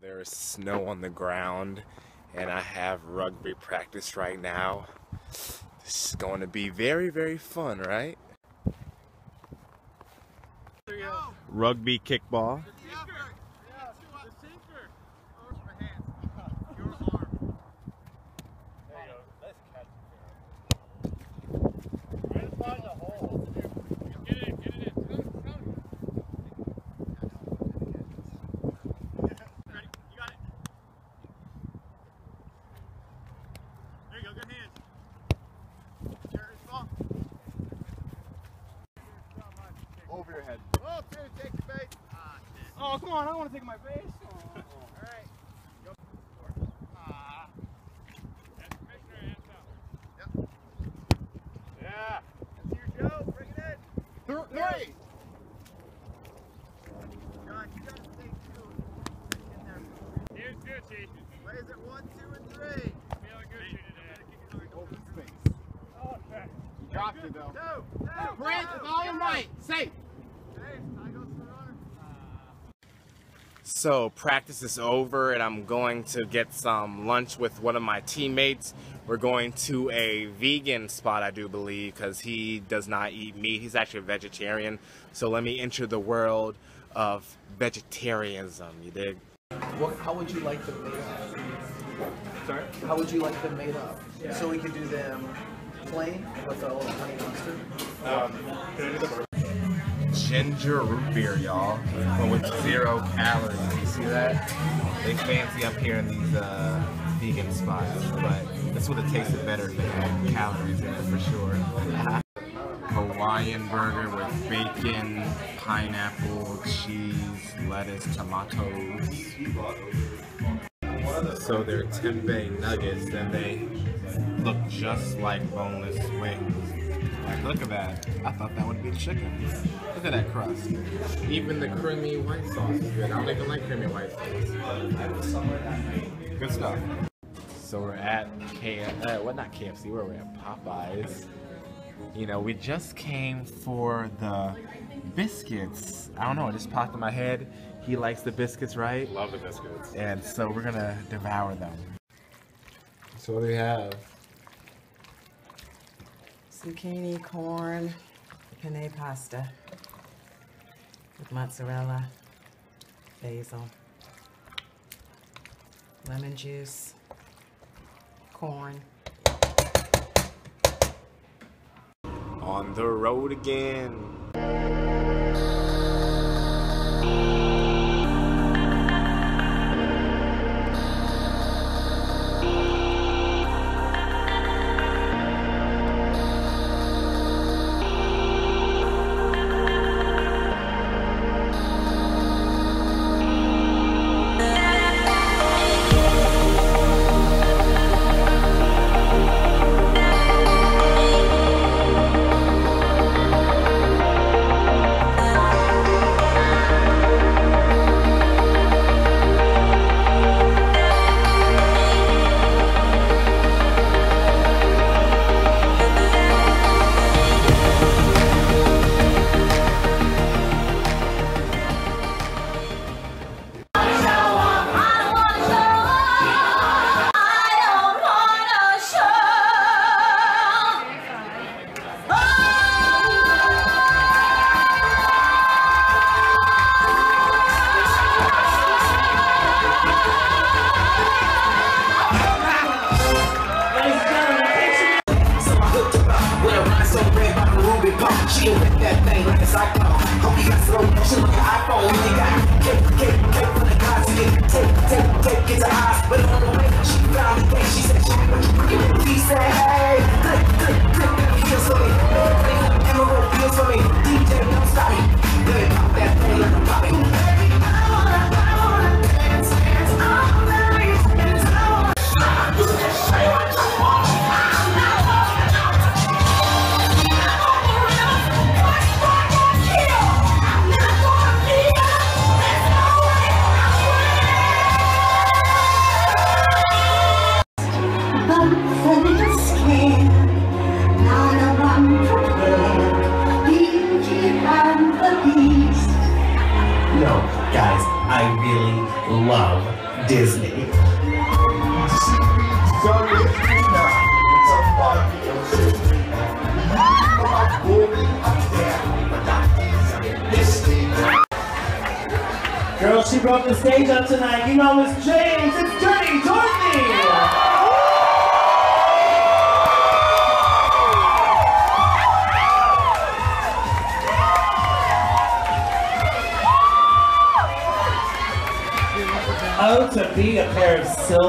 There is snow on the ground and I have rugby practice right now. This is going to be very, very fun, right? Rugby kickball. Head. Oh, two, take the bait. Ah, oh, come on, I don't want to take my face. All right. Ah. Yeah. That's your Joe. Bring it in. Three. John, you gotta stay two. In there. Here's Gucci. Lays it one, two, and three. Feeling Gucci today. Open space. Oh, okay. You dropped it though. Two. Two. Brent, volume right. Safe. Hey, I go to the runner. So practice is over and I'm going to get some lunch with one of my teammates. We're going to a vegan spot, I do believe, because he does not eat meat. He's actually a vegetarian. So let me enter the world of vegetarianism, you dig? What, how would you like them made up? Sorry? How would you like them made up? So we could do them plain with a little honey mustard. Ginger root beer, y'all, but with zero calories. You see that? They fancy up here in these uh, vegan spots, but this would have tasted better if they had calories in it for sure. Hawaiian burger with bacon, pineapple, cheese, lettuce, tomatoes. So they're tempeh nuggets, and they look just like boneless wings. Like, look at that. I thought that would be chicken. Look at that crust. Even the creamy white sauce is good. I don't even like creamy white sauce. Good stuff. So we're at KF, uh, well not KFC, where we're at Popeyes. You know, we just came for the biscuits. I don't know, it just popped in my head. He likes the biscuits, right? Love the biscuits. And so we're gonna devour them. So what do we have? Zucchini, corn, penne pasta with mozzarella, basil, lemon juice, corn. On the road again. that thing like a cyclone. Hope you got slow motion like an iPhone. You got cake, cake, cake for the guys. You get take, take, take, to. But on the way, she found the thing. She said she knew what love Disney. Girl, she broke the stage up tonight. You know it's James. It's Dirty Dorothy. To be a pair of silk.